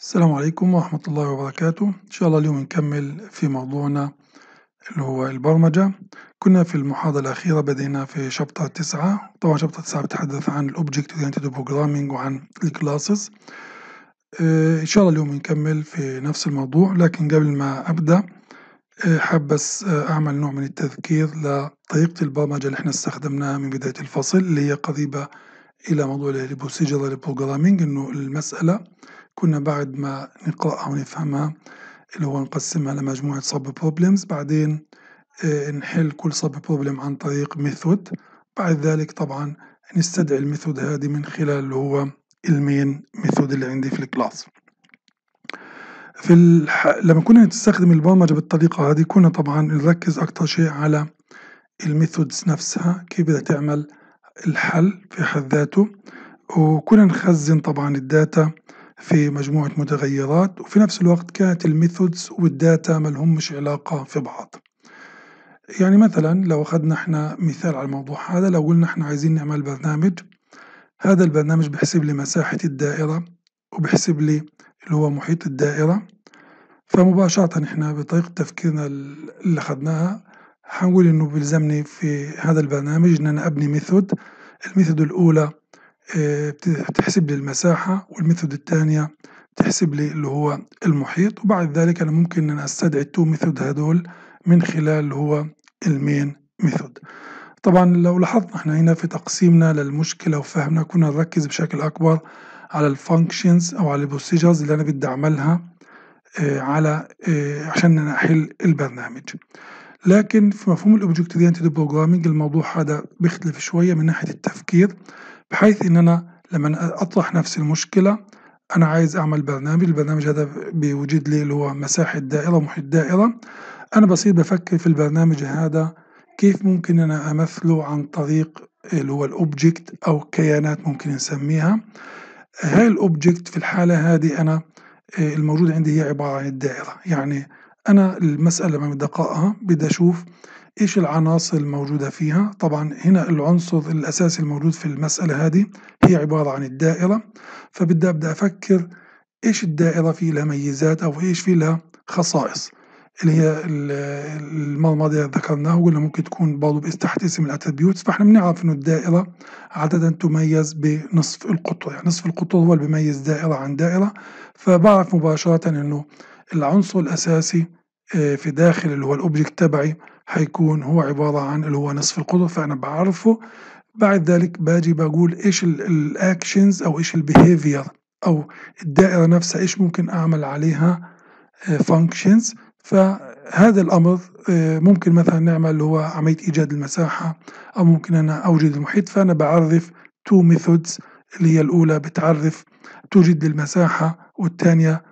السلام عليكم ورحمة الله وبركاته. إن شاء الله اليوم نكمل في موضوعنا اللي هو البرمجة. كنا في المحاضرة الأخيرة بدينا في chapter تسعة. طبعا chapter تسعة بيتحدث عن ال object oriented programming وعن ال classes آه إن شاء الله اليوم نكمل في نفس الموضوع لكن قبل ما أبدأ آه حاب بس آه أعمل نوع من التذكير لطريقة البرمجة اللي إحنا استخدمناها من بداية الفصل اللي هي قريبة إلى موضوع ال procedural programming إنه المسألة كنا بعد ما نقرأها ونفهمها اللي هو نقسمها لمجموعة sub problems بعدين آه نحل كل sub problem عن طريق method بعد ذلك طبعا نستدعي ال method هذه من خلال اللي هو ال main method اللي عندي في ال class. في الح... لما كنا نستخدم البرمجة بالطريقة هذه كنا طبعا نركز أكتر شيء على ال methods نفسها كيف بدها تعمل الحل في حد ذاته. وكنا نخزن طبعا ال data في مجموعة متغيرات وفي نفس الوقت كانت ال methods وال data ما لهمش علاقة في بعض. يعني مثلا لو أخذنا إحنا مثال على الموضوع هذا لو قلنا إحنا عايزين نعمل برنامج هذا البرنامج بيحسب لي مساحة الدائرة وبيحسب لي اللي هو محيط الدائرة. فمباشرة إحنا بطريقة تفكيرنا اللي أخذناها هنقول إنه بيلزمني في هذا البرنامج إن أنا أبني method. ال method الأولى بتحسب لي المساحة وال method الثانية تحسب لي اللي هو المحيط وبعد ذلك أنا ممكن أن أستدعي ال two method هدول من خلال اللي هو ال main method. طبعا لو لاحظنا إحنا هنا في تقسيمنا للمشكلة وفهمنا كنا نركز بشكل أكبر على ال functions أو على ال procedures اللي أنا بدي أعملها آه على آه عشان أنا أحل البرنامج. لكن في مفهوم ال object oriented programming الموضوع هذا بيختلف شوية من ناحية التفكير. بحيث إن أنا لما أطرح نفس المشكلة أنا عايز أعمل برنامج البرنامج هذا بيوجد لي اللي هو مساحة دائرة ومحيط دائرة. أنا بصير بفكر في البرنامج هذا كيف ممكن أنا أمثله عن طريق اللي هو ال object أو كيانات ممكن نسميها. هاي ال object في الحالة هذه أنا الموجود عندي هي عبارة عن الدائرة. يعني أنا المسألة لما بدي أقرأها بدي أشوف إيش العناصر الموجودة فيها؟ طبعا هنا العنصر الأساسي الموجود في المسألة هذه هي عبارة عن الدائرة. فبدي أبدأ أفكر إيش الدائرة في لها ميزات أو إيش في لها خصائص. اللي هي المرة الماضية ذكرناه وقلنا ممكن تكون برضه تحت اسم ال attributes فإحنا بنعرف إنه الدائرة عادة تميز بنصف القطر يعني نصف القطر هو اللي بيميز دائرة عن دائرة. فبعرف مباشرة إنه العنصر الأساسي في داخل اللي هو ال object تبعي هيكون هو عبارة عن اللي هو نصف القطر فأنا بعرفه. بعد ذلك باجي بقول إيش ال actions أو إيش ال behavior أو الدائرة نفسها إيش ممكن أعمل عليها functions فهذا الأمر ممكن مثلا نعمل اللي هو عملية إيجاد المساحة أو ممكن أنا أوجد المحيط. فأنا بعرف two methods اللي هي الأولى بتعرف توجد المساحة والثانية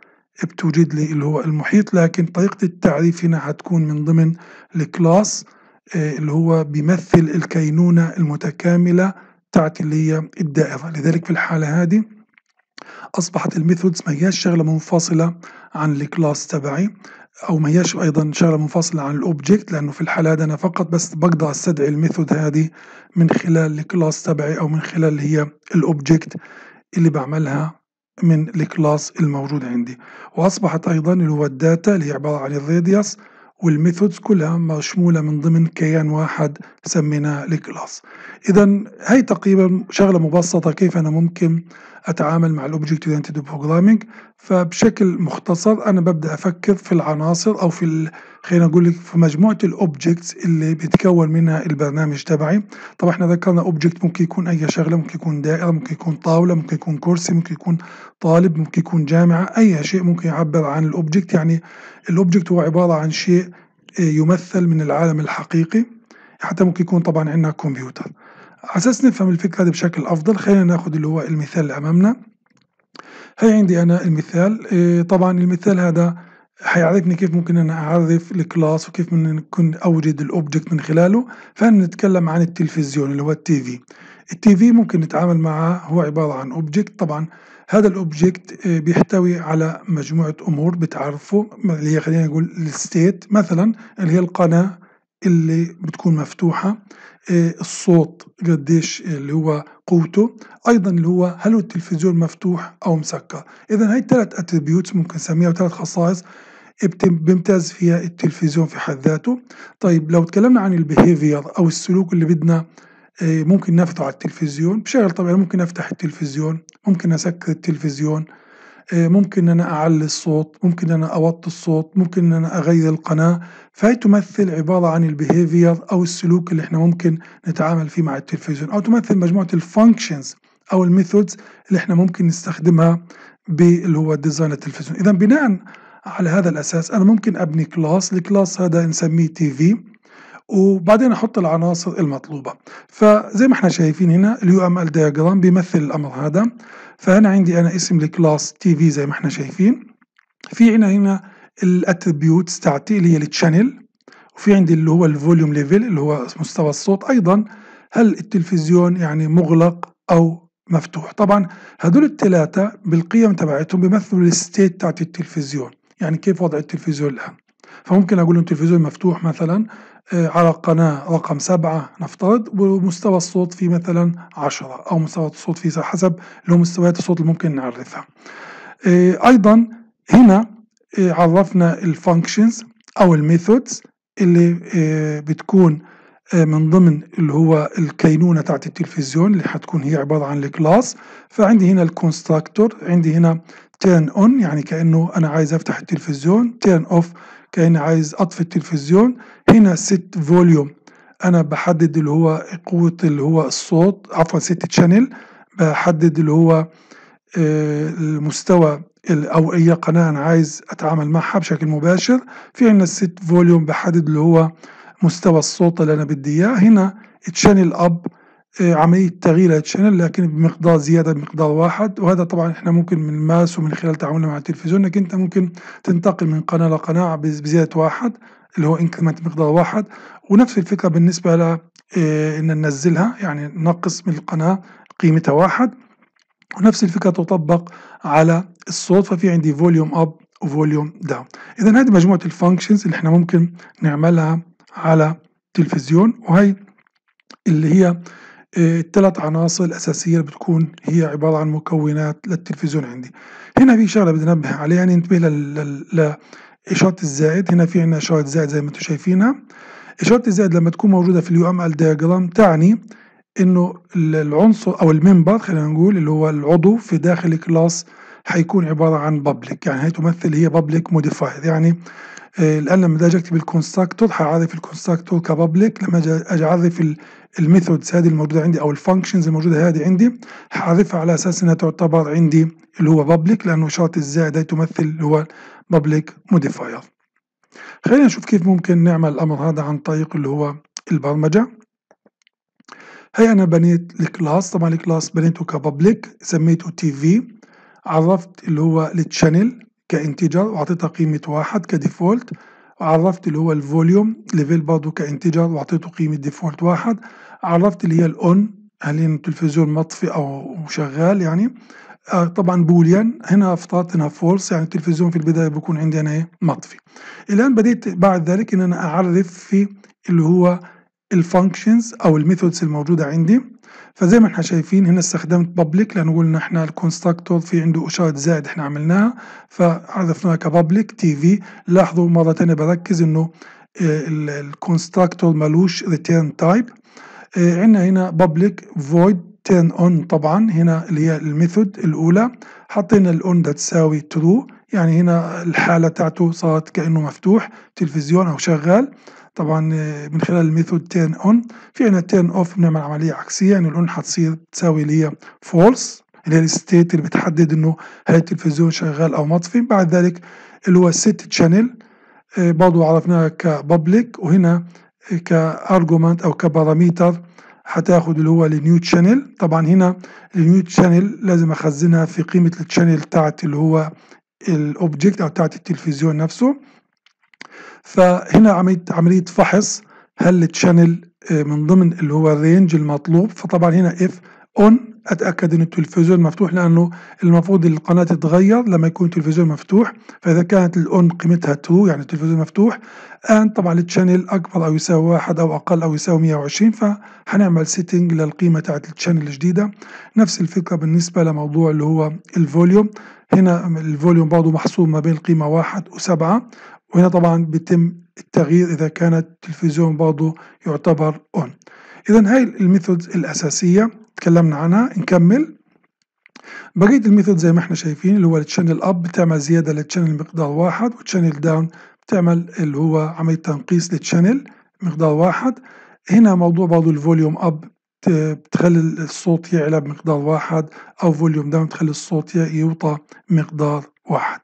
بتوجد لي اللي هو المحيط لكن طريقة التعريف هنا هتكون من ضمن ال class اللي هو بيمثل الكينونة المتكاملة بتاعت اللي هي الدائرة. لذلك في الحالة هذه أصبحت ال methods ما هياش شغلة منفصلة عن ال class تبعي أو ما هياش أيضا شغلة منفصلة عن ال object لأنه في الحالة هذه أنا فقط بس بقدر أستدعي ال method هذه من خلال ال class تبعي أو من خلال اللي هي ال object اللي بعملها من ال class الموجود عندي. وأصبحت أيضا اللي هو ال data اللي هي عباره عن ال radius وال methods كلها مشموله من ضمن كيان واحد سميناه ال class اذا هي تقريبا شغلة مبسطة كيف أنا ممكن أتعامل مع ال object oriented programming. فبشكل مختصر أنا ببدأ أفكر في العناصر أو في خلينا نقول لك في مجموعة ال objects اللي بيتكون منها البرنامج تبعي. طبعا إحنا ذكرنا object ممكن يكون أي شغلة ممكن يكون دائرة ممكن يكون طاولة ممكن يكون كرسي ممكن يكون طالب ممكن يكون جامعة أي شيء ممكن يعبر عن ال object يعني ال object هو عبارة عن شيء يمثل من العالم الحقيقي. حتى ممكن يكون طبعا عندنا كمبيوتر على أساس نفهم الفكرة دي بشكل أفضل خلينا ناخذ اللي هو المثال اللي أمامنا. هي عندي أنا المثال. طبعا المثال هذا هيعرفني كيف ممكن أنا أعرف ال class وكيف ممكن أوجد ال object من خلاله. فنتكلم عن التلفزيون اللي هو ال TV ال TV ممكن نتعامل معاه هو عبارة عن object طبعا هذا ال object بيحتوي على مجموعة أمور بتعرفه اللي هي خلينا نقول ال state مثلا اللي هي القناة اللي بتكون مفتوحة. آه، الصوت قديش اللي هو قوته أيضا اللي هو هل التلفزيون مفتوح أو مسكر. اذا هاي الثلاث attributes ممكن نسميها ثلاث خصائص بيمتاز فيها التلفزيون في حد ذاته. طيب لو تكلمنا عن ال behavior أو السلوك اللي بدنا آه، ممكن نفتحه على التلفزيون. بشغل طبيعي ممكن افتح التلفزيون ممكن اسكر التلفزيون. ممكن ان أنا أعلي الصوت ممكن ان أنا أوطي الصوت ممكن ان أنا أغير القناة. فهي تمثل عبارة عن ال behavior أو السلوك اللي إحنا ممكن نتعامل فيه مع التلفزيون أو تمثل مجموعة ال functions أو ال methods اللي إحنا ممكن نستخدمها باللي هو design التلفزيون. إذا بناء على هذا الأساس أنا ممكن أبني class ال class هذا نسميه TV وبعدين أحط العناصر المطلوبة. فزي ما إحنا شايفين هنا ال UML diagram بيمثل الأمر هذا. فهنا عندي أنا اسم ال class TV زي ما إحنا شايفين. في عندنا هنا ال attributes تاعتي اللي هي ال channel وفي عندي اللي هو ال volume level اللي هو مستوى الصوت أيضا. هل التلفزيون يعني مغلق أو مفتوح؟ طبعا هدول الثلاثه بالقيم تبعتهم بيمثلوا ال state تاعت التلفزيون يعني كيف وضع التلفزيون الآن. فممكن أقول التلفزيون مفتوح مثلا على قناة رقم سبعة نفترض ومستوى الصوت فيه مثلا عشرة أو مستوى الصوت فيه حسب اللي هو مستويات الصوت اللي ممكن نعرفها. آه، أيضا هنا آه، عرفنا ال functions أو ال methods اللي بتكون من ضمن اللي هو الكينونة تاعت التلفزيون اللي حتكون هي عبارة عن ال class. فعندي هنا ال constructor عندي هنا turn on يعني كأنه أنا عايز أفتح التلفزيون turn off كأني عايز أطفي التلفزيون. هنا set volume. أنا بحدد اللي هو قوة اللي هو الصوت عفوا set channel بحدد اللي هو آه، المستوى أو أي قناة أنا عايز أتعامل معها بشكل مباشر. في عندنا ال set volume بحدد اللي هو مستوى الصوت اللي أنا بدي إياه. هنا channel up عملية تغيير ال channel لكن بمقدار زيادة بمقدار واحد. وهذا طبعا إحنا ممكن من ماس ومن خلال تعاملنا مع التلفزيون إنك أنت ممكن تنتقل من قناة لقناة بزيادة واحد اللي هو increment مقدار واحد. ونفس الفكرة بالنسبة ل آه إن ننزلها يعني نقص من القناة قيمتها واحد. ونفس الفكرة تطبق على الصوت ففي عندي volume up و volume down اذا هذه مجموعة ال functions اللي إحنا ممكن نعملها على التلفزيون. وهي اللي هي الثلاث عناصر الأساسية اللي بتكون هي عبارة عن مكونات للتلفزيون عندي. هنا في شغلة بدي أنبه عليها ننتبه لإشارة الزائد. هنا في عندنا إشارة زائد زي ما أنتم شايفينها. إشارة الزائد لما تكون موجودة في ال UML diagram تعني إنه العنصر أو ال member خلينا نقول اللي هو العضو في داخل ال class حيكون عبارة عن public يعني هي تمثل هي public modifier يعني آه، الآن لما أجي أكتب ال constructor حأعرف ال constructor ك public لما أجي أعرف ال methods هذه الموجودة عندي أو ال functions الموجودة هذه عندي حعرفها على أساس إنها تعتبر عندي اللي هو public لأنه اشاره الزائد هي تمثل اللي هو public modifier خلينا نشوف كيف ممكن نعمل الأمر هذا عن طريق اللي هو البرمجة. هي أنا بنيت ال class طبعا ال class بنيته ك public سميته TV عرفت اللي هو ال channel ك integer واعطيتها قيمة واحد ك default. وعرفت اللي هو ال volume level برضه ك integer وأعطيته قيمة default واحد. عرفت اللي هي ال on هل التلفزيون مطفي أو شغال يعني. آه طبعا boolean هنا افترضت إنها false يعني التلفزيون في البداية بيكون عندي أنا إيه؟ مطفي. الآن بديت بعد ذلك إن أنا أعرف في اللي هو ال functions أو ال methods الموجودة عندي. فزي ما إحنا شايفين هنا استخدمت public لأنه قلنا إحنا ال constructor في عنده اشاره زائد إحنا عملناها فعرفناها ك public TV لاحظوا مرة ثانية بركز إنه ال constructor ملوش return type عندنا هنا public void turn on طبعا هنا اللي هي ال method الأولى. حطينا ال on ده تساوي true يعني هنا الحالة تاعته صارت كأنه مفتوح تلفزيون أو شغال. طبعا آه، من خلال ال method turn on في عندنا turn off بنعمل عملية عكسية يعني ال on حتصير تساوي هي false اللي هي ال state اللي بتحدد إنه هل التلفزيون شغال أو مطفي. بعد ذلك اللي هو set channel برضه عرفناها ك public وهنا ك argument أو ك parameter هتاخد اللي هو ال new channel طبعا هنا ال new channel لازم أخزنها في قيمة ال channel بتاعت اللي هو ال object أو بتاعت التلفزيون نفسه. فهنا عمليه فحص هل ال channel آه، من ضمن اللي هو ال range المطلوب. فطبعا هنا if on أتأكد إن التلفزيون مفتوح لأنه المفروض القناة تتغير لما يكون التلفزيون مفتوح. فإذا كانت ال on قيمتها true يعني التلفزيون مفتوح and طبعا ال channel أكبر أو يساوي واحد أو أقل أو يساوي 120 فهنعمل setting للقيمة تاعت ال channel الجديدة. نفس الفكرة بالنسبة لموضوع اللي هو ال volume هنا ال volume برضه محصور ما بين القيمه واحد وسبعة. وهنا طبعا بيتم التغيير إذا كان التلفزيون برضه يعتبر on اذا هاي ال methods الأساسية تكلمنا عنها نكمل. بقية ال method زي ما إحنا شايفين اللي هو ال channel up بتعمل زيادة لل channel مقدار واحد وال channel down بتعمل اللي هو عملية تنقيص لل channel مقدار واحد. هنا موضوع برضه ال volume up بتخلي الصوت يعلى بمقدار واحد أو volume down بتخلي الصوت يوطى مقدار واحد.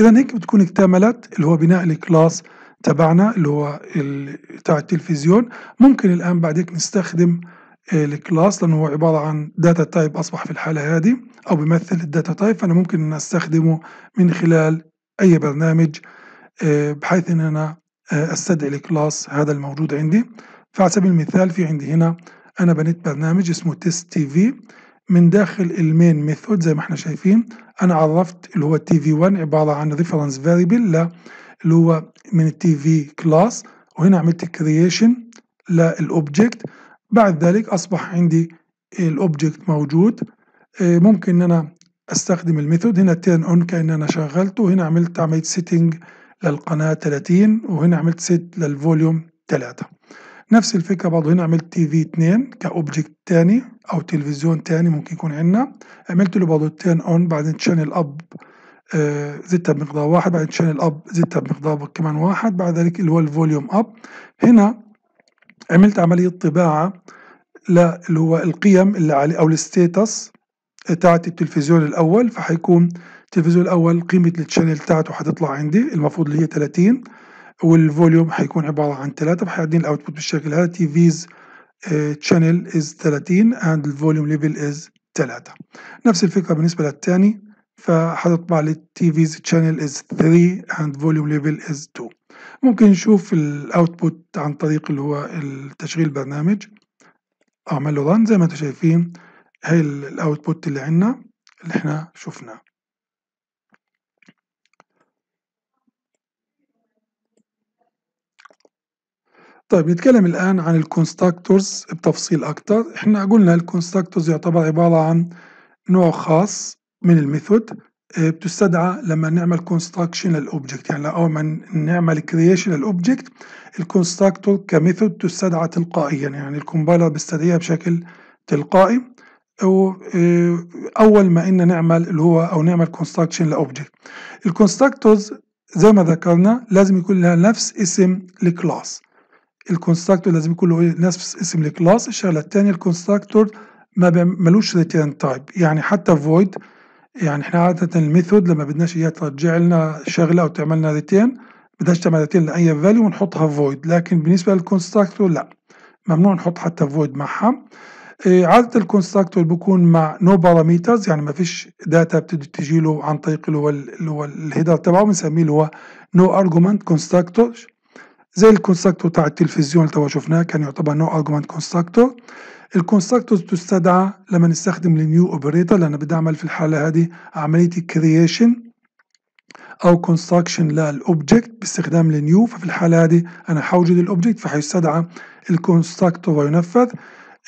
اذا هيك بتكون اكتملت اللي هو بناء ال class تبعنا اللي هو بتاع التلفزيون. ممكن الآن بعدك نستخدم ال class لأنه هو عبارة عن data type أصبح في الحالة هذه أو بيمثل ال data type فأنا ممكن إن استخدمه من خلال أي برنامج بحيث إن أنا أستدعي ال class هذا الموجود عندي. فعلى سبيل المثال في عندي هنا أنا بنيت برنامج اسمه test TV من داخل ال main method زي ما إحنا شايفين. أنا عرفت اللي هو TV 1 عبارة عن reference variable اللي هو من ال TV class وهنا عملت creation لل object بعد ذلك أصبح عندي ال object موجود. ممكن إن أنا أستخدم ال method. هنا turn on كأن أنا شغلته. وهنا عملت عمليه setting للقناة 30 وهنا عملت set لل volume 3 نفس الفكرة برضه. هنا عملت TV 2 ك object تاني أو تلفزيون تاني ممكن يكون عندنا. عملت له برضه turn on بعدين channel آه زدتها بمقدار واحد بعدين channel up زدتها بمقدار كمان واحد بعد ذلك اللي هو ال volume up هنا عملت عملية طباعة اللي هو القيم اللي عليه أو ال status تاعت التلفزيون الأول فحيكون التلفزيون الأول قيمة ال channel تاعته حتطلع عندي المفروض اللي هي 30 وال volume حيكون عبارة عن 3 فحيعطيني ال output بالشكل هذا TV's channel is 30 and ال volume level is 3 نفس الفكرة بالنسبة للثاني فحتطبع لي TV's channel is 3 and volume level is 2 ممكن نشوف ال output عن طريق اللي هو التشغيل البرنامج أعمل له run زي ما أنتم شايفين هي ال output اللي عندنا اللي إحنا شفناه. طيب نتكلم الآن عن ال constructors بتفصيل أكتر. إحنا قلنا ال constructors يعتبر عبارة عن نوع خاص من ال method بتستدعى لما نعمل construction لل object يعني أول ما نعمل creation لل object ال constructor ك method تستدعى تلقائيا. يعني ال compiler بيستدعيها بشكل تلقائي. أول ما إن نعمل اللي هو أو نعمل construction ل object ال constructors زي ما ذكرنا لازم يكون لها نفس اسم ال class. ال constructor لازم يكون له نفس اسم ال class الشغلة الثانية ال constructor ما ملوش return type يعني حتى void يعني إحنا عادة ال method لما بدناش إياها ترجع لنا شغلة أو تعمل لنا return بدناش تعمل return لأي value ونحطها void لكن بالنسبة لل constructor لا. ممنوع نحط حتى void معها. عادة ال constructor بيكون مع no parameters يعني ما فيش data بتجي تجي له عن طريق اللي هو اللي هو ال header تبعه بنسميه اللي هو no argument constructor زي ال constructor بتاع التلفزيون اللي شفناه كان يعتبر no argument constructor ال constructor تستدعى لما نستخدم ال new operator لأن بدي اعمل في الحالة هذه عملية creation أو construction لل object باستخدام ال new ففي الحالة هذه أنا حوجد ال object فحيستدعى ال constructor وينفذ.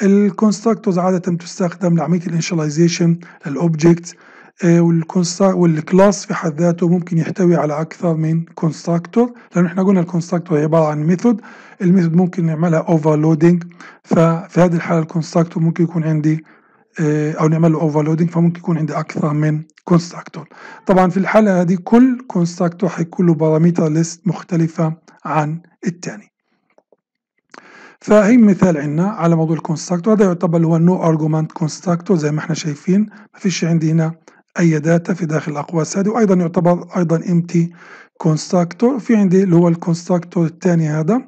ال constructors عادة تستخدم لعملية ال initialization لل object وال class في حد ذاته ممكن يحتوي على أكثر من constructor لأن إحنا قلنا ال constructor عبارة عن method ال method ممكن نعملها overloading ففي هذه الحالة ال constructor ممكن يكون عندي أو نعمل له overloading فممكن يكون عندي أكثر من constructor طبعا في الحالة هذه كل constructor حيكون له parameter list مختلفة عن الثاني فهي مثال عندنا على موضوع ال constructor هذا يعتبر هو no argument constructor زي ما إحنا شايفين. ما فيش عندي هنا أي data في داخل الأقواس. هذه وأيضا يعتبر أيضا empty constructor في عندي اللي هو ال constructor الثاني هذا.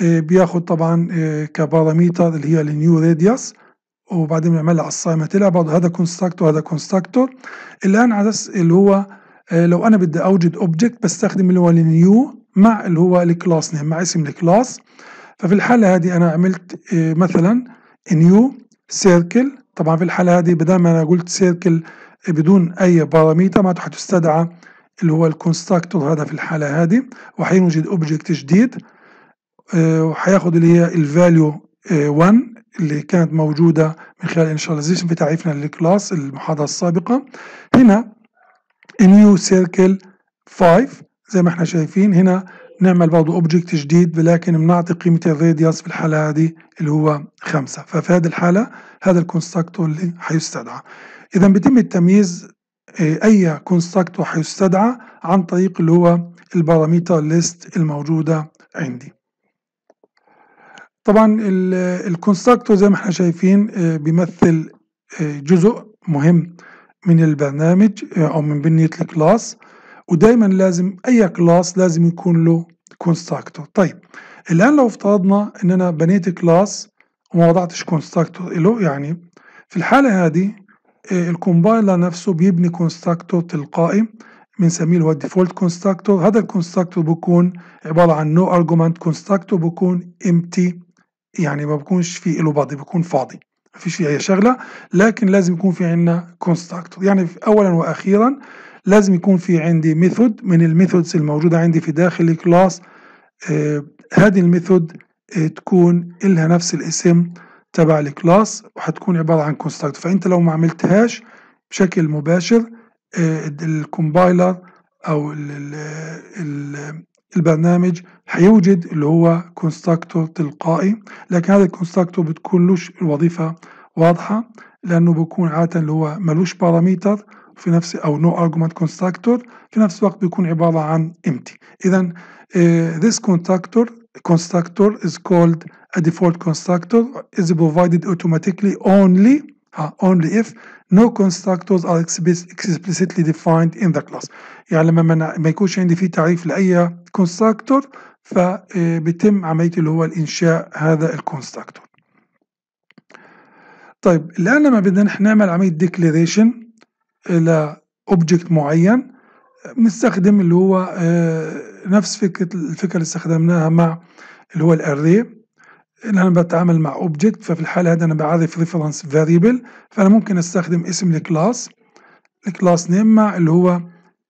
بياخذ طبعا ك parameter اللي هي ال new radius وبعدين بنعمل لها assignment لها برضه هذا constructor هذا constructor الآن على اللي هو لو أنا بدي أوجد object بستخدم اللي هو ال new مع اللي هو ال class name مع اسم ال class ففي الحالة هذه أنا عملت مثلا new circle طبعا في الحالة هذه بدل ما أنا قلت circle بدون أي parameter ما هتستدعى اللي هو ال constructor هذا في الحالة هذه وهيوجد object جديد آه، وهياخد اللي هي ال value 1 اللي كانت موجودة من خلال ال initialization في تعريفنا لل class المحاضرة السابقة. هنا new circle 5 زي ما إحنا شايفين. هنا نعمل برضه object جديد ولكن بنعطي قيمة ال radius في الحالة هذه اللي هو 5 ففي هذه الحالة هذا ال constructor اللي هيستدعى إذا بيتم التمييز آه، أي constructor هيستدعى عن طريق اللي هو ال parameter list الموجودة عندي. طبعا ال constructor زي ما إحنا شايفين آه، بيمثل آه، جزء مهم من البرنامج أو من بنية ال class ودايما لازم أي class لازم يكون له constructor طيب الآن لو افترضنا إن أنا بنيت class وما وضعتش constructor له يعني في الحالة هذه ال compiler نفسه بيبني constructor تلقائي بنسميه اللي هو ال default constructor هذا ال constructor بيكون عبارة عن no argument constructor بيكون empty يعني ما بيكونش فيه له body بيكون فاضي ما فيش فيه أي شغلة. لكن لازم يكون في عندنا constructor يعني اولا وأخيرا لازم يكون في عندي method من ال methods الموجودة عندي في داخل ال class آه هذه ال method آه تكون إلها نفس الاسم. تبع ال class وهتكون عبارة عن constructor فأنت لو ما عملتهاش بشكل مباشر آه ال compiler أو ال ال البرنامج هيوجد اللي هو constructor تلقائي. لكن هذا ال constructor بتكون لوش الوظيفة واضحة لأنه بيكون عادة اللي هو ملوش parameter في نفس أو no argument constructor في نفس الوقت بيكون عبارة عن empty. اذا uh, this constructor constructor is called a default constructor is provided automatically only uh, only if no constructors are explicitly defined in the class يعني لما ما يكونش عندي في تعريف لأي constructor فبيتم عملية اللي هو الإنشاء هذا الكونستراكتور طيب الآن لما بدنا نعمل عملية declaration إلى object معين بنستخدم اللي هو آه، نفس فكرة الفكرة اللي استخدمناها مع اللي هو ال array إن أنا بتعامل مع object ففي الحالة هذه أنا بعرف reference variable فأنا ممكن أستخدم اسم ال class ال class name مع اللي هو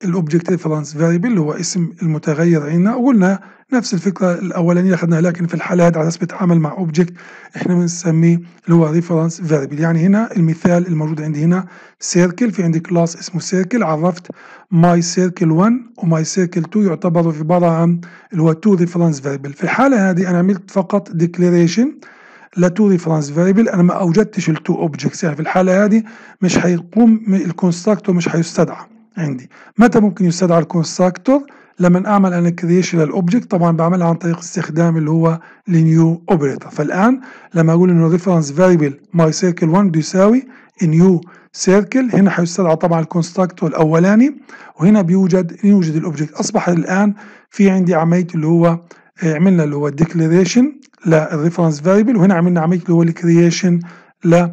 ال object reference variable اللي هو اسم المتغير عندنا. وقلنا نفس الفكرة الأولانية أخذناها لكن في الحاله هذه على أساس بيتعامل مع object إحنا بنسميه اللي هو reference variable يعني هنا المثال الموجود عندي هنا circle في عندي class اسمه circle عرفت my circle 1 و my circle 2 يعتبروا عباره عن اللي هو two reference variable في الحالة هذه أنا عملت فقط declaration ل two reference variable أنا ما أوجدتش ال two objects يعني في الحالة هذه مش هيقوم ال constructor مش هيستدعى عندي. متى ممكن يستدعى ال constructor؟ لما أعمل أنا creation لل object طبعا بعملها عن طريق استخدام اللي هو ال new operator فالآن لما أقول إنه reference variable my circle 1 بيساوي new circle هنا هيستدعى طبعا ال constructor الأولاني وهنا بيوجد يوجد ال object أصبح الآن في عندي عملية اللي هو آه، عملنا اللي هو ال declaration لل reference variable وهنا عملنا عملية اللي هو ال creation ل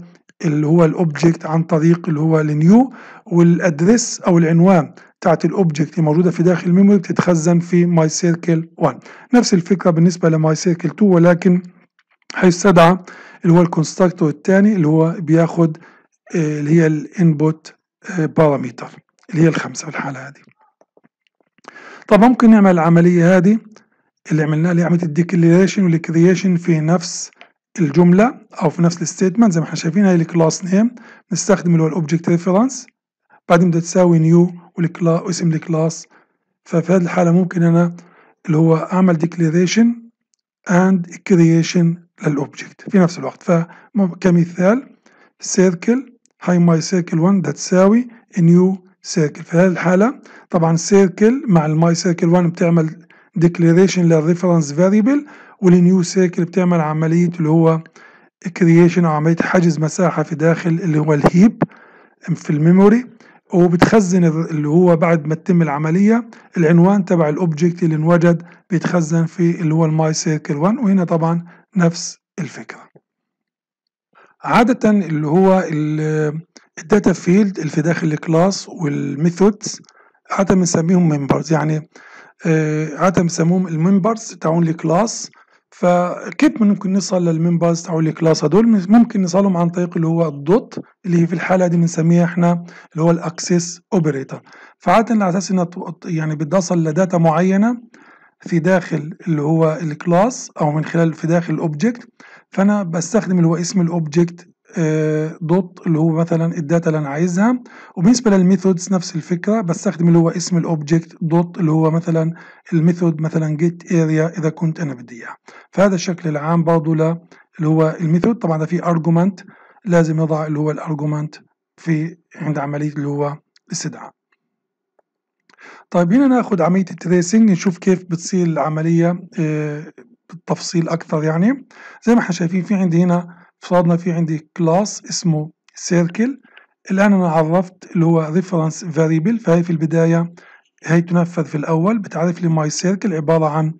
اللي هو ال object عن طريق اللي هو ال new وال address أو العنوان بتاعت ال object الموجوده في داخل ال memory بتتخزن في my circle 1 نفس الفكرة بالنسبة ل my circle 2 ولكن هيستدعى اللي هو ال constructor الثاني اللي هو بياخد آه، اللي هي ال input parameter اللي هي الخمسة في الحالة هذه. طب ممكن نعمل العملية هذه اللي عملناها اللي عمليه ال declaration وال creation في نفس الجملة أو في نفس ال statement زي ما إحنا شايفين هاي ال class name نستخدم اللي هو ال object reference بعدين بدها تساوي new واسم ال class ففي هذه الحالة ممكن أنا اللي هو أعمل declaration and creation لل object في نفس الوقت. فكمثال circle هاي my circle 1 ده تساوي new circle. في هذه الحالة طبعا circle مع ال my circle 1 بتعمل declaration لل reference variable وال new circle بتعمل عملية اللي هو creation أو عملية حجز مساحة في داخل اللي هو ال heap في ال memory. وبتخزن اللي هو بعد ما تتم العملية العنوان تبع ال object اللي انوجد بيتخزن في اللي هو ال my circle 1 وهنا طبعا نفس الفكرة. عادة اللي هو ال data field اللي في داخل ال class وال methods عادة بنسميهم members يعني آه، عادة بنسموهم ال members تاعون ال class. فكيف ممكن نصل لل members تاع ال class هدول ممكن نصلهم عن طريق اللي هو ال dot اللي هي في الحالة دي بنسميها إحنا اللي هو ال access operator. فعادة على أساس انها يعني بدي أصل ل data معينة في داخل اللي هو ال class أو من خلال في داخل ال object فأنا بستخدم اللي هو اسم ال object dot اللي هو مثلا ال data اللي أنا عايزها. وبالنسبة لل methods نفس الفكرة بستخدم اللي هو اسم ال object dot اللي هو مثلا ال method مثلا get area إذا كنت أنا بدي إياها. فهذا الشكل العام برضه اللي هو ال method. طبعا ده في argument لازم يضع اللي هو ال argument في عند عملية اللي هو الاستدعاء. طيب هنا ناخد عملية ال tracing نشوف كيف بتصير العملية بالتفصيل أكثر يعني. زي ما إحنا شايفين في عندي هنا فرضنا في عندي class اسمه circle الآن أنا عرفت اللي هو reference variable فهي في البداية هي تنفذ في الأول. بتعرف لي my circle عبارة عن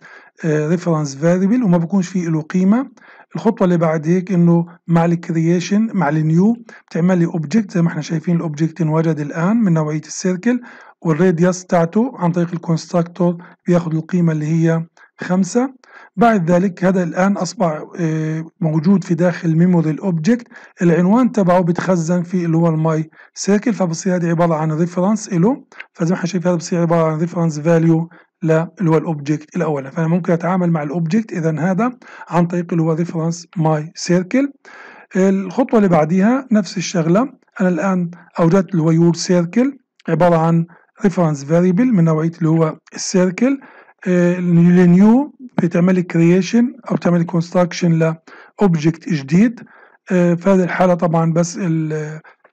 reference variable وما بكونش فيه له قيمة. الخطوة اللي بعد هيك إنه مع ال creation مع ال new بتعمل لي object زي ما إحنا شايفين ال object انوجد الآن من نوعية ال circle وال radius بتاعته عن طريق ال constructor بياخد القيمة اللي هي خمسة. بعد ذلك هذا الآن أصبح موجود في داخل memory ال object العنوان تبعه بتخزن في اللي هو ال my circle فبصير هذه عبارة عن reference له. فزي ما إحنا شايفين هذا بصير عبارة عن reference value اللي هو ال object الأول. فأنا ممكن أتعامل مع ال object إذا هذا عن طريق اللي هو reference my circle الخطوة اللي بعديها نفس الشغلة. أنا الآن أوجدت اللي هو your circle عبارة عن reference variable من نوعية اللي هو ال circle ال new بتعمل creation أو بتعمل construction ل object جديد. في هذه الحالة طبعا بس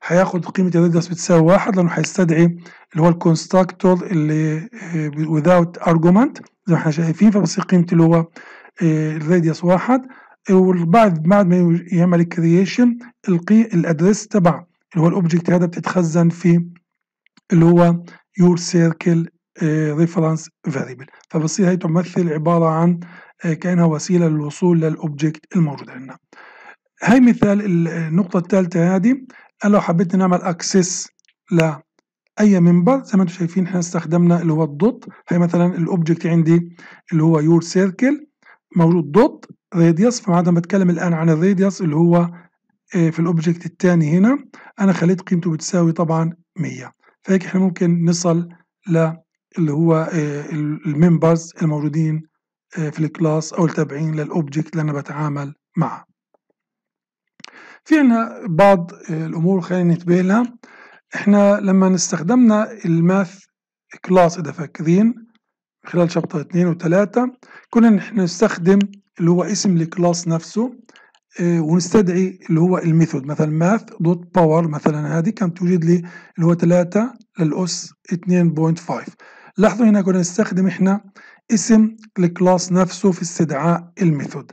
هياخد قيمة ال radius بتساوي واحد لأنه هيستدعي اللي هو ال constructor اللي without argument زي ما إحنا شايفين. فبصير قيمته اللي هو ال radius واحد. وبعد بعد ما يعمل creation القي ال address تبع اللي هو ال object هذا بتتخزن في اللي هو your circle reference variable فبصير هي تمثل عبارة عن كأنها وسيلة للوصول لل object الموجود عندنا. هاي مثال النقطة الثالثة هذه. لو حبيت نعمل access لأي member. زي ما أنتم شايفين إحنا استخدمنا اللي هو ال dot هي مثلا ال object عندي اللي هو your circle موجود dot radius فمعناتها بتكلم الآن عن ال radius اللي هو في ال object الثاني هنا أنا خليت قيمته بتساوي طبعا 100 فهيك إحنا ممكن نصل ل اللي هو ال members الموجودين في ال class أو التابعين لل object اللي أنا بتعامل معه. في عنا بعض الأمور خلينا ننتبه لها. إحنا لما استخدمنا ال math class إذا فاكرين خلال chapter 2 و3 كنا نستخدم اللي هو اسم ال class نفسه ونستدعي اللي هو ال method. مثلا math dot power مثلا هذه كانت توجد لي اللي هو 3 لل أس 2.5 لاحظوا هنا كنا نستخدم إحنا اسم ال class نفسه في استدعاء ال method.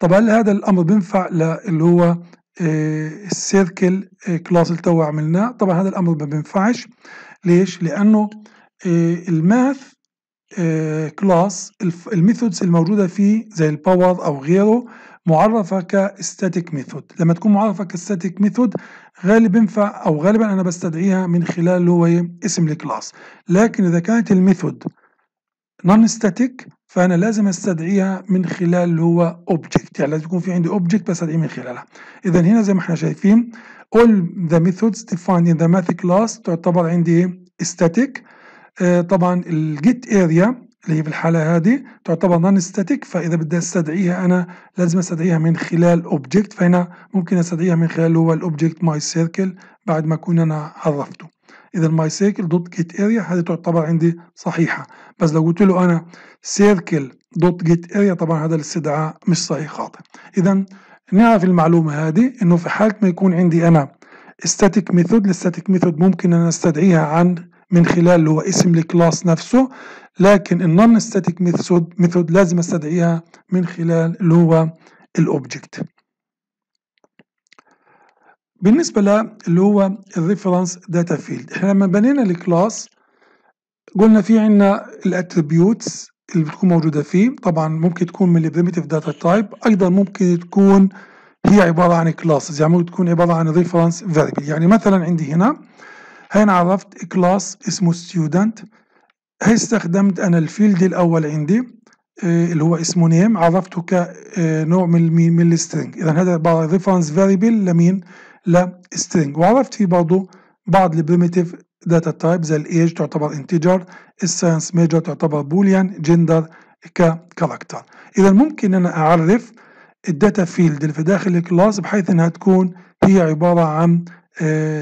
طب هل هذا الأمر بينفع اللي هو ال circle class اللي تو عملناه؟ طبعا هذا الأمر ما بينفعش. ليش؟ لأنه ال math class ال methods الموجودة فيه زي ال power أو غيره معرفة ك static method. لما تكون معرفة ك static method غالبا ينفع أو غالبا أنا بستدعيها من خلال اللي هو اسم ال class. لكن إذا كانت ال method non-static فأنا لازم أستدعيها من خلال اللي هو object يعني لازم يكون في عندي object بستدعيه من خلالها. إذا هنا زي ما إحنا شايفين all the methods defined in the math class تعتبر عندي static. آه طبعا ال get area اللي هي في الحالة هذه تعتبر non-static فإذا بدي أستدعيها أنا لازم أستدعيها من خلال object فهنا ممكن أستدعيها من خلال هو ال object my circle بعد ما أكون أنا عرفته. إذا my circle dot get area هذه تعتبر عندي صحيحة. بس لو قلت له أنا circle dot get area طبعا هذا الاستدعاء مش صحيح خاطئ. إذا نعرف المعلومة هذه إنه في حالة ما يكون عندي أنا static method ال static method ممكن أنا أستدعيها عن من خلال اللي هو اسم ال class نفسه لكن ال non-static method method لازم أستدعيها من خلال اللي هو ال object بالنسبة له اللي هو ال reference data field إحنا لما بنينا ال class قلنا في عندنا ال attributes اللي بتكون موجودة فيه طبعا ممكن تكون من ال primitive data type أيضا ممكن تكون هي عبارة عن classes يعني ممكن تكون عبارة عن reference variable يعني مثلا عندي هنا هنا عرفت class اسمه student هي استخدمت أنا ال field الأول عندي آه، اللي هو اسمه name عرفته كنوع من من ال string اذا هذا reference variable لمين؟ ل string وعرفت فيه برضه بعض ال primitive data type زي الايج تعتبر integer ال science major تعتبر boolean gender ك character اذا ممكن أنا أعرف ال data field اللي في داخل ال class بحيث إنها تكون هي عبارة عن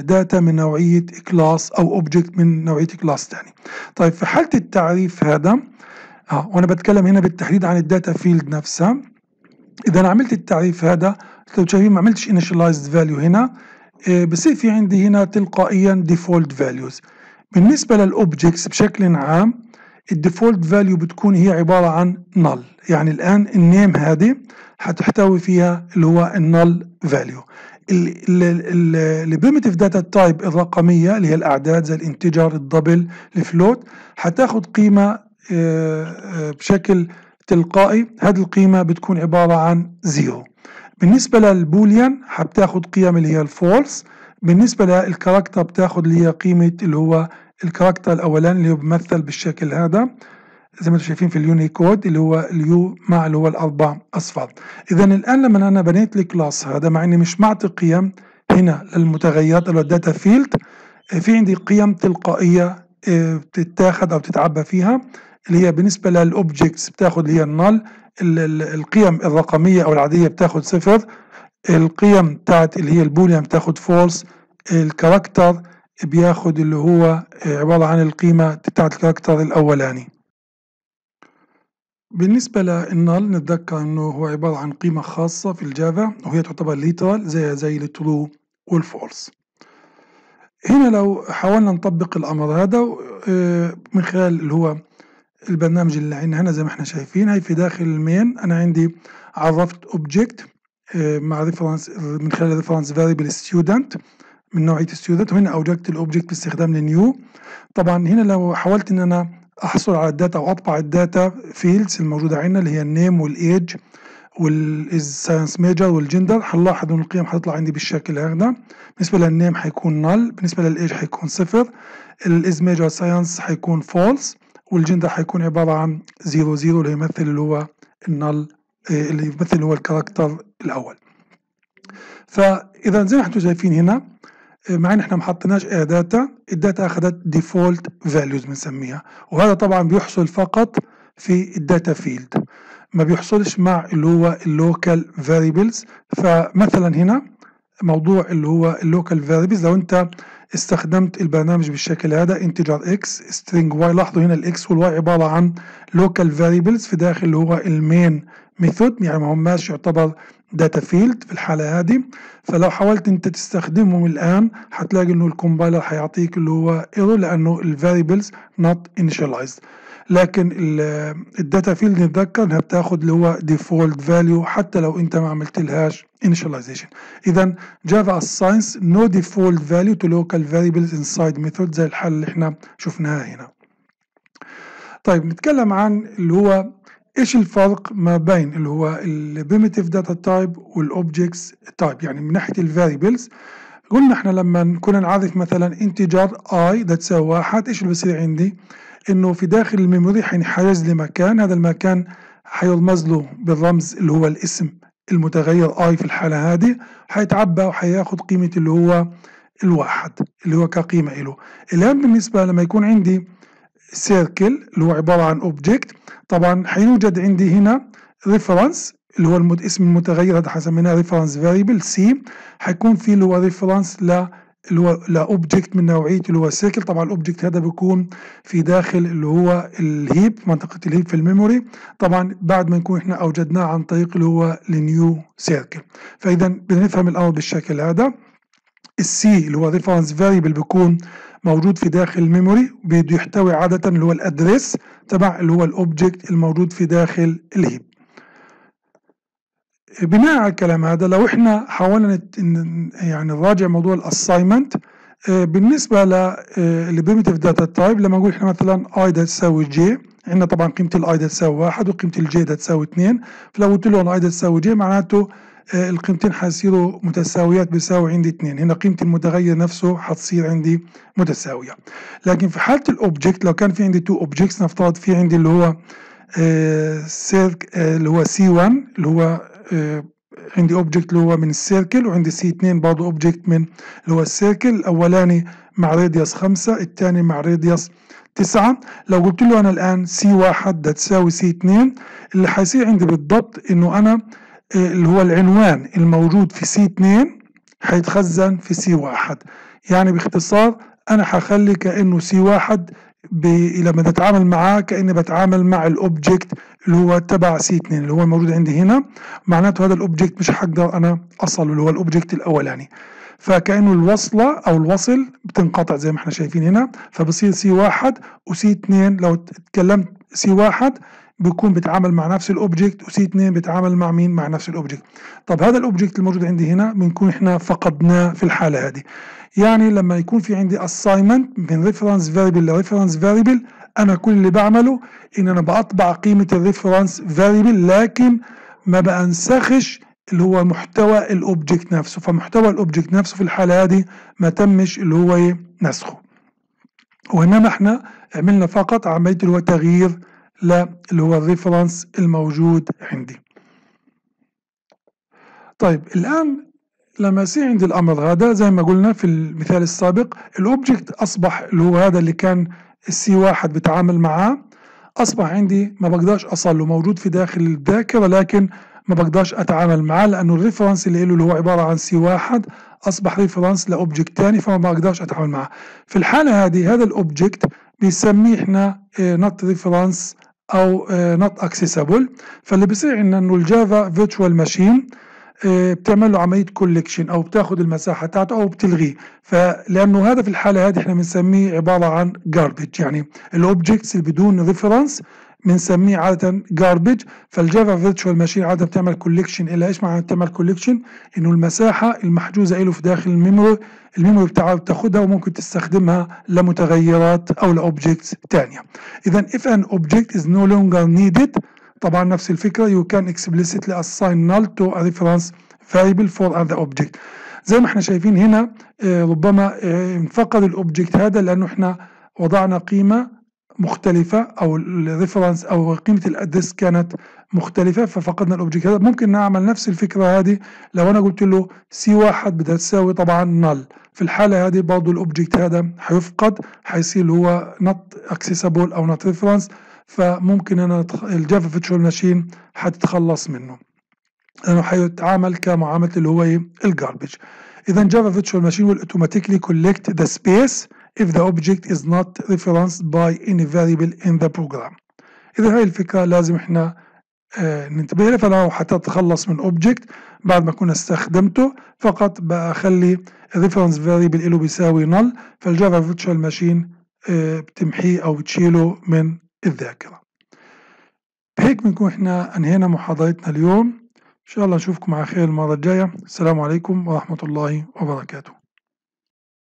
data آه، من نوعية class أو object من نوعية class ثاني طيب في حالة التعريف هذا آه وأنا بتكلم هنا بالتحديد عن ال data field نفسها. إذا أنا عملت التعريف هذا لو شايفين ما عملتش initialized value هنا آه بصير في عندي هنا تلقائيا default values بالنسبة لل objects بشكل عام ال default value بتكون هي عبارة عن null. يعني الآن ال name هذه هتحتوي فيها اللي هو ال null value ال primitive data type الرقمية اللي هي الأعداد زي ال integer ال double ال float هتاخد قيمة آه، آه، بشكل تلقائي. هذه القيمة بتكون عبارة عن zero بالنسبة لل boolean هتاخد قيم اللي هي ال false. بالنسبة لل character بتاخد اللي هي قيمة اللي هو ال character الأولاني اللي هو بيمثل بالشكل هذا. زي ما أنتم شايفين في اليونيكود اللي هو ال U مع اللي هو الأربع أصفار. اذا الآن لما أنا بنيت ال class هذا مع إني مش معطي قيم هنا للمتغيرات اللي هو ال data field في عندي قيم تلقائية آه، بتتاخد أو تتعبى فيها اللي هي بالنسبة لل objects بتاخد اللي هي ال null القيم الرقمية أو العادية بتاخد صفر القيم بتاعت اللي هي ال boolean بتاخد false ال character بياخد اللي هو آه، عبارة عن القيمة بتاعت ال character الأولاني. بالنسبة لل null نتذكر إنه هو عبارة عن قيمة خاصة في ال Java وهي تعتبر literal زي زي ال true وال false هنا لو حاولنا نطبق الأمر هذا آه، من خلال اللي هو البرنامج اللي عندنا هنا زي ما إحنا شايفين هي في داخل ال main أنا عندي عرفت object آه، مع reference من خلال reference variable student من نوعية student وهنا أوجدت ال object باستخدام ال new طبعا هنا لو حاولت إن أنا أحصل على ال data أو اطبع ال data fields الموجودة عندنا اللي هي ال name وال age وال science major وال gender. هنلاحظ إن القيم هتطلع عندي بالشكل هذا بالنسبة لل name هيكون null بالنسبة للايج هيكون صفر. ال is major science هيكون false وال gender هيكون عبارة عن zero zero اللي يمثل اللي هو ال null آه، اللي يمثل هو ال character الأول. فإذا زي ما أنتم شايفين هنا مع إن إحنا ما حطيناش data ال data أخذت default values بنسميها. وهذا طبعا بيحصل فقط في ال data field ما بيحصلش مع اللي هو ال local variables فمثلا هنا موضوع اللي هو ال local variables لو أنت استخدمت البرنامج بالشكل هذا integer x string y لاحظوا هنا ال x وال y عبارة عن local variables في داخل اللي هو ال main method يعني ما هماش يعتبر data field في الحالة هذه. فلو حاولت أنت تستخدمهم الآن هتلاقي إنه ال compiler هيعطيك اللي هو error لأنه ال variables not initialized لكن ال data field نتذكر إنها بتاخد اللي هو default value حتى لو أنت ما عملت لهاش initialization. اذا Java assigns no default value to local variables inside method زي الحل اللي إحنا شفناها هنا. طيب نتكلم عن اللي هو إيش الفرق ما بين اللي هو ال primitive data type وال objects type يعني من ناحية ال variables قلنا إحنا لما كنا نعرف مثلا integer i ده تساوي واحد إيش اللي بيصير عندي؟ إنه في داخل ال memory حينحجز لي مكان هذا المكان حيرمز له بالرمز اللي هو الاسم المتغير i في الحالة هذه حيتعبى وحياخد قيمة اللي هو الواحد اللي هو كقيمة له الآن بالنسبة لما يكون عندي circle اللي هو عبارة عن object طبعا حيوجد عندي هنا reference اللي هو المد... اسم المتغير هذا حسميناه reference variable c حيكون في اللي هو reference ل اللي هو ل object من نوعية اللي هو circle طبعا ال object هذا بيكون في داخل اللي هو ال heap منطقة ال heap في ال memory. طبعا بعد ما نكون إحنا أوجدناه عن طريق اللي هو ال new circle فاذا بدنا نفهم الأمر بالشكل هذا. السي اللي هو reference variable بيكون موجود في داخل ال memory بده يحتوي عادة اللي هو ال address تبع اللي هو ال object الموجود في داخل ال heap بناء على الكلام هذا لو إحنا حاولنا يعني نراجع موضوع ال assignment آه، بالنسبة لل primitive data type لما نقول إحنا مثلا i ده تساوي j عندنا طبعا قيمة ال i ده تساوي واحد وقيمة ال j ده تساوي اثنين فلو قلت له i ده تساوي j معناته القيمتين حيصيروا متساويات بيساوي عندي اثنين. هنا قيمة المتغير نفسه حتصير عندي متساوية. لكن في حالة ال object لو كان في عندي two objects نفترض في عندي اللي هو circle اللي هو سي 1 اللي هو عندي object اللي هو من ال circle وعندي c 2 برضه object من اللي هو ال circle الأولاني مع radius 5 الثاني مع radius 9 لو قلت له أنا الآن سي 1 ده تساوي سي 2 اللي هيصير عندي بالضبط إنه أنا اللي هو العنوان الموجود في سي 2 هيتخزن في سي 1 يعني باختصار أنا هخلي كأنه سي 1 لما بتعامل معاه كأني بتعامل مع ال object اللي هو تبع c 2 اللي هو الموجود عندي هنا. معناته هذا ال object مش هقدر أنا أصله اللي هو ال object الأولاني. فكأنه الوصلة أو الوصل بتنقطع زي ما إحنا شايفين هنا. فبصير سي 1 وسي 2 لو اتكلمت سي 1 بيكون بيتعامل مع نفس ال object و c 2 بيتعامل مع مين؟ مع نفس ال object طب هذا ال object الموجود عندي هنا بنكون إحنا فقدناه في الحالة هذه. يعني لما يكون في عندي assignment من reference variable ل reference variable أنا كل اللي بعمله إن أنا بطبع قيمة ال reference variable لكن ما بنسخش اللي هو محتوى ال object نفسه. فمحتوى ال object نفسه في الحالة هذه ما تمش اللي هو إيه؟ نسخه. وانما إحنا عملنا فقط عملية اللي هو تغيير اللي هو ال reference الموجود عندي. طيب الآن لما يصير عندي الأمر هذا زي ما قلنا في المثال السابق ال object أصبح اللي هو هذا اللي كان السي واحد بتعامل معاه أصبح عندي ما بقدرش اصله موجود في داخل الذاكرة لكن ما بقدرش أتعامل معاه لأنه ال reference اللي له اللي هو عبارة عن سي واحد أصبح reference ل object ثاني فما بقدرش أتعامل معاه. في الحالة هذه هذا ال object بنسميه إحنا not reference أو not accessible فاللي بيصير عندنا إنه الـ Java virtual machine بتعمل له عملية collection أو بتاخد المساحة بتاعته أو بتلغيه. فلأنه هذا في الحالة هذه إحنا بنسميه عبارة عن garbage يعني ال objects اللي بدون reference بنسميه عادة garbage فال Java virtual machine عادة بتعمل collection إلى إيش معنى بتعمل collection إنه المساحة المحجوزة له في داخل ال memory ال memory بتاعها بتاخدها وممكن تستخدمها لمتغيرات أو ل objects ثانية اذا if an object is no longer needed طبعا نفس الفكرة you can explicitly assign null to a reference variable for other object. زي ما إحنا شايفين هنا ربما انفقد ال object هذا لأنه إحنا وضعنا قيمة مختلفة أو ال reference أو قيمة ال address كانت مختلفة ففقدنا ال object هذا ممكن نعمل نفس الفكرة هذه. لو أنا قلت له سي واحد بدها تساوي طبعا null في الحالة هذه برضه ال object هذا هيفقد هيصير هو not accessible أو not reference فممكن أنا ال Java virtual machine هتتخلص منه. لأنه حيتعامل كمعاملة اللي هو إيه؟ ال garbage إذا Java virtual machine will automatically collect the space if the object is not referenced by any variable in the program. إذا هاي الفكرة لازم إحنا آه ننتبه لها. فلو حتى أتخلص من object بعد ما أكون استخدمته فقط بخلي ال reference variable له بيساوي null. فال Java virtual machine آه بتمحيه أو بتشيله من الذاكرة. بهيك بنكون إحنا أنهينا محاضرتنا اليوم. إن شاء الله نشوفكم على خير المرة الجاية. السلام عليكم ورحمة الله وبركاته.